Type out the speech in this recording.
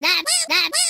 That's that's.